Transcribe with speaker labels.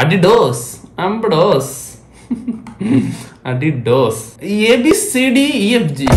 Speaker 1: అడిడోస్ అంబడోస్ అడిడోస్ A B C D EFG